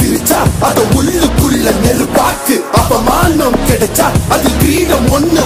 சிரிச்சா அத உள்ளுக்குள்ள நெருப்பாக்கு. அப்பமானம் கிடைச்சா அது கிரீடம் ஒண்ணு